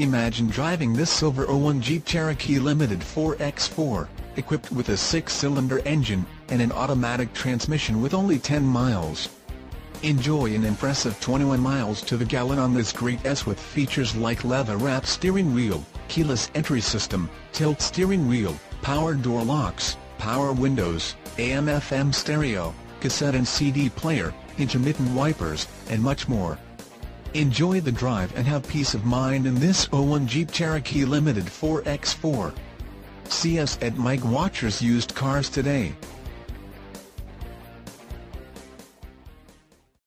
Imagine driving this silver 01 Jeep Cherokee Limited 4x4, equipped with a six-cylinder engine, and an automatic transmission with only 10 miles. Enjoy an impressive 21 miles to the gallon on this great S with features like leather-wrapped steering wheel, keyless entry system, tilt steering wheel, power door locks, power windows, AM-FM stereo, cassette and CD player, intermittent wipers, and much more. Enjoy the drive and have peace of mind in this 01 Jeep Cherokee Limited 4x4. See us at Mike Watchers Used Cars today.